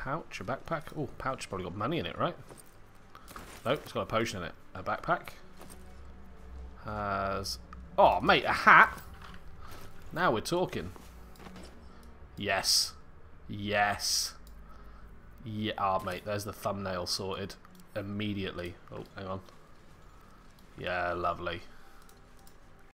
pouch, a backpack. Oh, pouch probably got money in it, right? Nope, it's got a potion in it. A backpack. Has... Oh, mate, a hat? Now we're talking. Yes. Yes. Yeah, oh, mate, there's the thumbnail sorted. Immediately. Oh, hang on. Yeah, lovely.